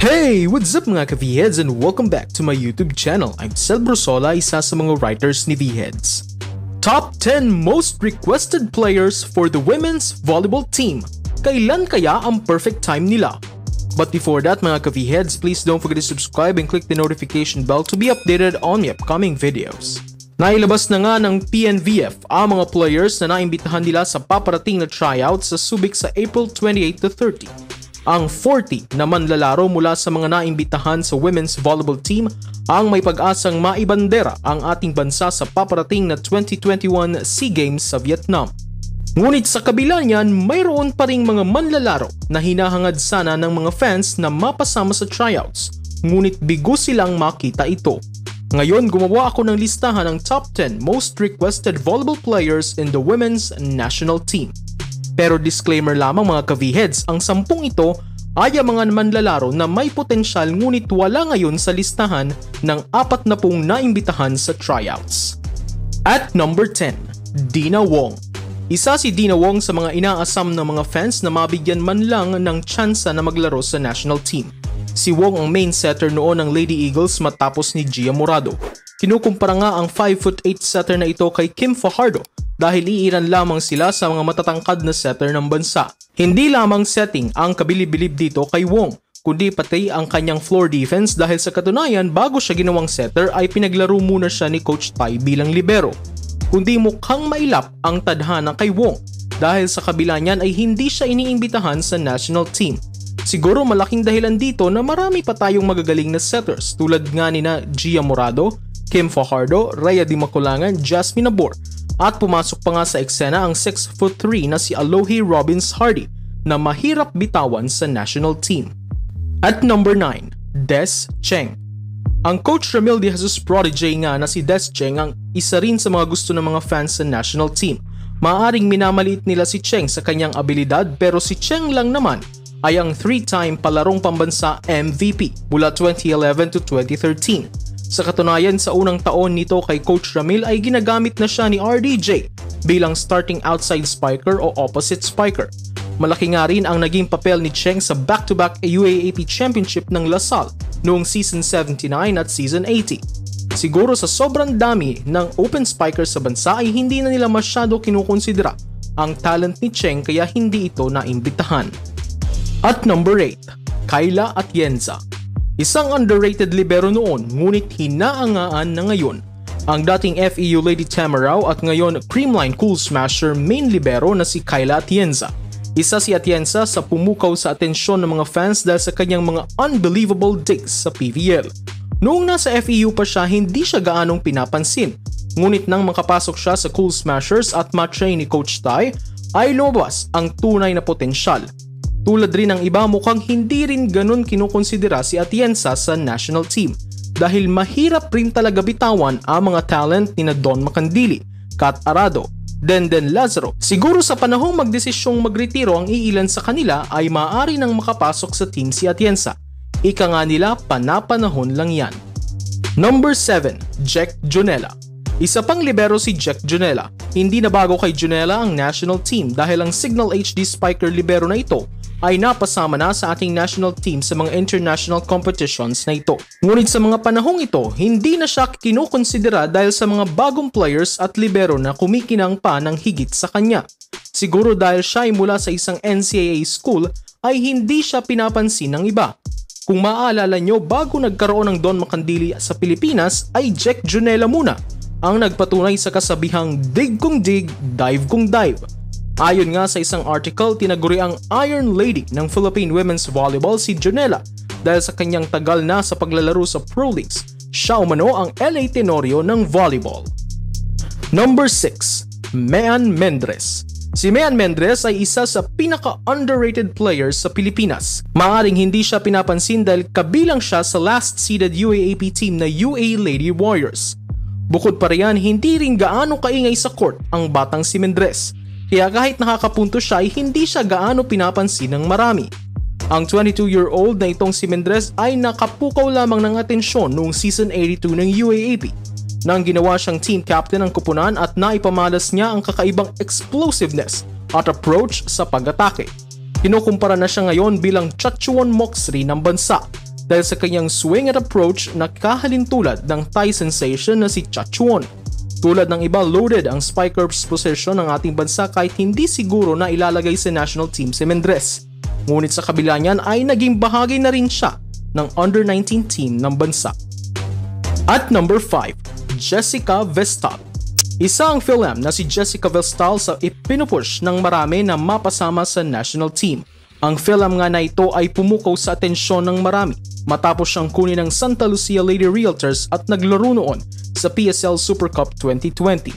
Hey! What's up mga ka-V-Heads and welcome back to my YouTube channel. I'm Sel Brosola, isa sa mga writers ni V-Heads. Top 10 most requested players for the women's volleyball team. Kailan kaya ang perfect time nila? But before that mga ka-V-Heads, please don't forget to subscribe and click the notification bell to be updated on my upcoming videos. Nailabas na nga ng PNVF ang mga players na naimbitahan nila sa paparating na tryout sa Subic sa April 28 to 30. Ang 40 na manlalaro mula sa mga naimbitahan sa women's volleyball team ang may pag-asang maibandera ang ating bansa sa paparating na 2021 SEA Games sa Vietnam. Ngunit sa kabila niyan, mayroon pa ring mga manlalaro na hinahangad sana ng mga fans na mapasama sa tryouts. Ngunit bigo silang makita ito. Ngayon, gumawa ako ng listahan ng top 10 most requested volleyball players in the women's national team. Pero disclaimer lamang mga ka-V-Heads, ang sampung ito ay ang mga manlalaro na may potensyal ngunit wala ngayon sa listahan ng apat na pong naimbitahan sa tryouts. At number 10, Dina Wong. Isa si Dina Wong sa mga inaasam ng mga fans na mabigyan man lang ng tsansa na maglaro sa national team. Si Wong ang main setter noon ng Lady Eagles matapos ni Gia Morado. Kinukumpara nga ang 5'8 setter na ito kay Kim Fajardo dahil iiran lamang sila sa mga matatangkad na setter ng bansa. Hindi lamang setting ang kabilib-bilib dito kay Wong, kundi pati ang kanyang floor defense dahil sa katunayan bago siya ginawang setter ay pinaglaro muna siya ni Coach Tai bilang libero. Kundi mukhang mailap ang tadhana kay Wong dahil sa kabila niyan ay hindi siya iniimbitahan sa national team. Siguro malaking dahilan dito na marami pa tayong magagaling na setters tulad nga ni na Gia Morado, Kim Fajardo, Raya Di Maculangan, Jasmine Abor at pumasok pa nga sa eksena ang 6'3 na si Alohi Robbins Hardy na mahirap bitawan sa national team. At number 9, Des Cheng. Ang coach Ramil De Jesus prodigy nga na si Des Cheng ang isa rin sa mga gusto ng mga fans sa national team. Maaring minamaliit nila si Cheng sa kanyang abilidad pero si Cheng lang naman ay ang 3-time palarong pambansa MVP mula 2011 to 2013 sa katunayan sa unang taon nito kay Coach Ramil ay ginagamit na siya ni RDJ bilang starting outside spiker o opposite spiker. Malaki nga rin ang naging papel ni Cheng sa back-to-back UAAP Championship ng Lasal noong season 79 at season 80. Siguro sa sobrang dami ng open spiker sa bansa ay hindi na nila masyado kinukonsidera ang talent ni Cheng kaya hindi ito naimbitahan. At number 8, Kyla Atienza. Isang underrated libero noon ngunit hinaangaan na ngayon. Ang dating FEU Lady Tamarao at ngayon Creamline Cool Smasher main libero na si Kyla Atienza. Isa si Atienza sa pumukaw sa atensyon ng mga fans dahil sa kanyang mga unbelievable digs sa PVL. Noong nasa FEU pa siya, hindi siya gaanong pinapansin. Ngunit nang makapasok siya sa Cool Smashers at matrain ni Coach Tai, ay lumabas ang tunay na potensyal. Tulad rin ng iba mukhang hindi rin ganun kinukonsidera si Atienza sa national team dahil mahirap rin talaga bitawan ang mga talent ni Don Macandili, Kat Arado, Denden Lazaro. Siguro sa panahong magdesisyong magretiro ang iilan sa kanila ay maaari nang makapasok sa team si Atienza. Ika nga nila panapanahon lang yan. Number 7, Jack Jonella. Isa pang libero si Jack Jonella. Hindi na bago kay Jonella ang national team dahil ang Signal HD Spiker libero na ito ay napasama na sa ating national team sa mga international competitions na ito. Ngunit sa mga panahong ito, hindi na siya kinukonsidera dahil sa mga bagong players at libero na kumikinang pa ng higit sa kanya. Siguro dahil siya ay mula sa isang NCAA school ay hindi siya pinapansin ng iba. Kung maaalala nyo, bago nagkaroon ng Don Macandili sa Pilipinas ay Jack Junella muna ang nagpatunay sa kasabihang dig kong dig, dive kong dive Ayon nga sa isang article, tinaguri ang Iron Lady ng Philippine Women's Volleyball si Jonella dahil sa kanyang tagal na sa paglalaro sa Pro Leagues. Siya umano ang LA Tenorio ng volleyball. Number 6, Mean Mendres. Si Mean Mendres ay isa sa pinaka-underrated players sa Pilipinas. Maaring hindi siya pinapansin dahil kabilang siya sa last-seeded UAAP team na UA Lady Warriors. Bukod pa riyan, hindi rin gaano kaingay sa court ang batang si Mendres kaya kahit nakakapunto siya ay hindi siya gaano pinapansin ng marami. Ang 22-year-old na itong si Mendres ay nakapukaw lamang ng atensyon noong season 82 ng UAAP nang ginawa siyang team captain ng kupunan at naipamalas niya ang kakaibang explosiveness at approach sa pag-atake. Kinukumpara na siya ngayon bilang Chachuan Moxri ng bansa dahil sa kanyang swing at approach na kahalintulad ng Thai sensation na si Chachuan. Tulad ng iba, loaded ang spiker's position ng ating bansa kahit hindi siguro na ilalagay sa national team si Mendres. Ngunit sa kabila niyan ay naging bahagi na rin siya ng under-19 team ng bansa. At number 5, Jessica Vestal. Isa ang film na si Jessica Vestal sa ipinupush ng marami na mapasama sa national team. Ang film nga na ito ay pumukaw sa atensyon ng marami matapos siyang kunin ng Santa Lucia Lady Realtors at naglaro noon sa PSL Super Cup 2020.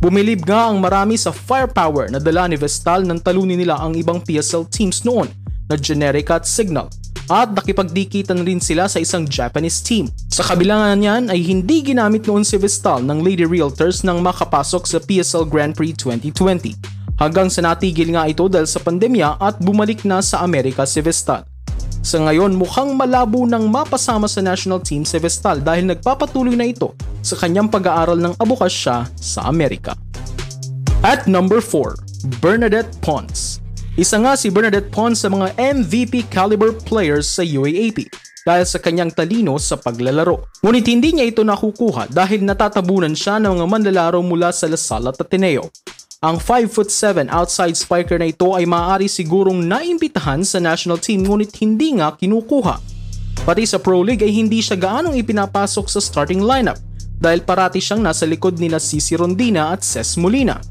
Bumilib nga ang marami sa firepower na dala ni Vestal nang talunin nila ang ibang PSL teams noon na Generic at Signal at nakipagdikitan rin sila sa isang Japanese team. Sa kabilangan niyan ay hindi ginamit noon si Vestal ng Lady Realtors nang makapasok sa PSL Grand Prix 2020 hanggang sa natigil nga ito dahil sa pandemya at bumalik na sa Amerika si Vestal. Sa ngayon mukhang malabo nang mapasama sa national team si Vestal dahil nagpapatuloy na ito sa kanyang pag-aaral ng abukasya sa Amerika. At number 4, Bernadette Pons. Isa nga si Bernadette Pons sa mga MVP caliber players sa UAAP dahil sa kanyang talino sa paglalaro. Ngunit hindi niya ito nakukuha dahil natatabunan siya ng mga manlalaro mula sa Lasal at Ateneo ang 5'7 outside spiker na ito ay maaari sigurong naimbitahan sa national team ngunit hindi nga kinukuha. Pati sa Pro League ay hindi siya gaanong ipinapasok sa starting lineup dahil parati siyang nasa likod nila Cici Rondina at Ces Molina.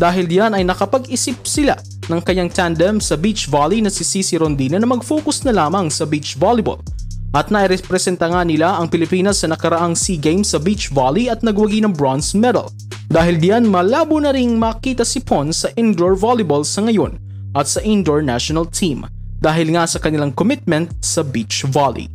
Dahil diyan ay nakapag-isip sila ng kanyang tandem sa beach volley na si Cici Rondina na mag-focus na lamang sa beach volleyball at nairepresenta nga nila ang Pilipinas sa nakaraang SEA Games sa beach volley at nagwagi ng bronze medal. Dahil diyan malabo na ring makita si Pons sa indoor volleyball sa ngayon at sa indoor national team dahil nga sa kanilang commitment sa beach volley.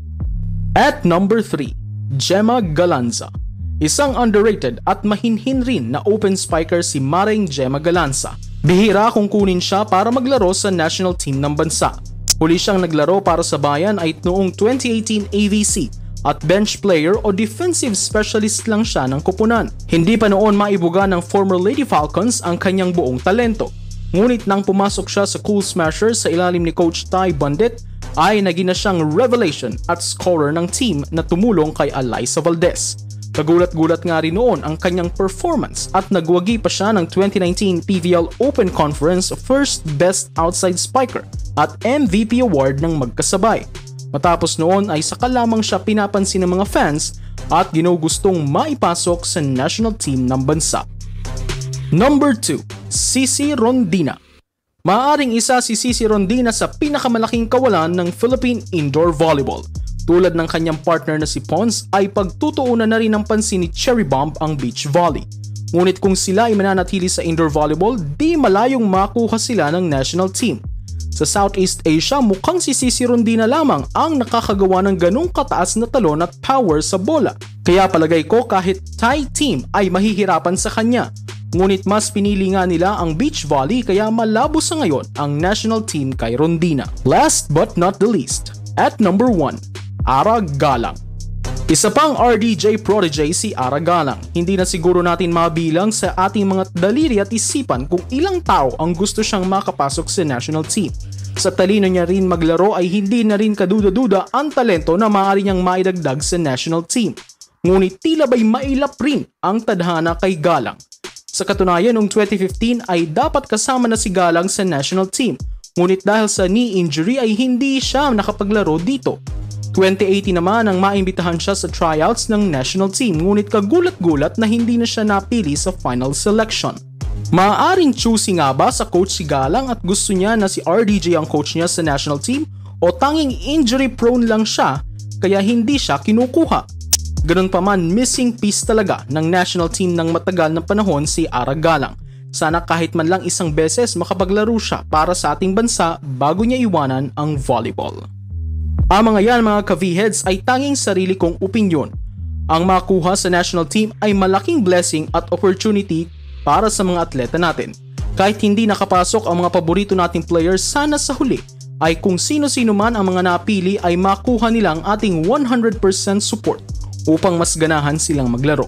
At number 3, Gemma Galanza. Isang underrated at mahinhin rin na open spiker si Maring Gemma Galanza. Bihira kung kunin siya para maglaro sa national team ng bansa. Huli siyang naglaro para sa bayan ay noong 2018 AVC at bench player o defensive specialist lang siya ng kupunan. Hindi pa noon maibuga ng former Lady Falcons ang kanyang buong talento. Ngunit nang pumasok siya sa Cool Smashers sa ilalim ni Coach Ty Bundit, ay naging na siyang revelation at scorer ng team na tumulong kay Alyssa Valdez. Kagulat-gulat nga rin noon ang kanyang performance at nagwagi pa siya ng 2019 PVL Open Conference First Best Outside Spiker at MVP award ng magkasabay. Matapos noon ay saka lamang siya pinapansin ng mga fans at ginugustong maipasok sa national team ng bansa. Number 2, Cici Rondina. Maaring isa si Cici Rondina sa pinakamalaking kawalan ng Philippine Indoor Volleyball. Tulad ng kanyang partner na si Pons ay pagtutuunan na rin ng pansin ni Cherry Bomb ang beach volley. Ngunit kung sila ay mananatili sa indoor volleyball, di malayong makuha sila ng national team. Sa Southeast Asia, mukhang si Cici Rondina lamang ang nakakagawa ng ganong kataas na talon at power sa bola. Kaya palagay ko kahit Thai team ay mahihirapan sa kanya. Ngunit mas pinili nga nila ang beach volley kaya malabo sa ngayon ang national team kay Rondina. Last but not the least, at number 1, Ara. Isa pang RDJ protege si Ara. Hindi na siguro natin mabilang sa ating mga daliri at isipan kung ilang tao ang gusto siyang makapasok sa national team. Sa talino niya rin maglaro ay hindi na rin kaduda-duda ang talento na maaari niyang maidagdag sa national team. Ngunit tila ba'y mailap rin ang tadhana kay Galang. Sa katunayan, noong 2015 ay dapat kasama na si Galang sa national team. Ngunit dahil sa knee injury ay hindi siya nakapaglaro dito 2018 naman ang maimbitahan siya sa tryouts ng national team ngunit kagulat-gulat na hindi na siya napili sa final selection. Maaaring choosy nga ba sa coach si Galang at gusto niya na si RDJ ang coach niya sa national team o tanging injury prone lang siya kaya hindi siya kinukuha. Ganun pa man, missing piece talaga ng national team ng matagal na panahon si Ara Galang. Sana kahit man lang isang beses makapaglaro siya para sa ating bansa bago niya iwanan ang volleyball. Ang mga yan mga ka-V-heads ay tanging sarili kong opinyon. Ang makuha sa national team ay malaking blessing at opportunity para sa mga atleta natin. Kahit hindi nakapasok ang mga paborito nating players, sana sa huli ay kung sino-sino man ang mga napili ay makuha nila ang ating 100% support upang mas ganahan silang maglaro.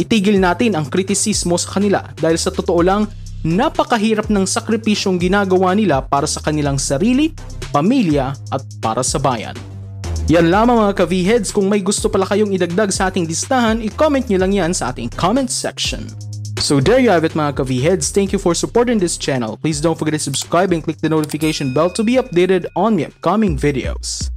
Itigil natin ang kritisismo sa kanila dahil sa totoo lang, napakahirap ng sakripisyong ginagawa nila para sa kanilang sarili pamilya at para sa bayan. Yan lamang mga ka-V-Heads, kung may gusto pala kayong idagdag sa ating listahan, i-comment nyo lang yan sa ating comment section. So there you have it mga ka-V-Heads, thank you for supporting this channel. Please don't forget to subscribe and click the notification bell to be updated on my upcoming videos.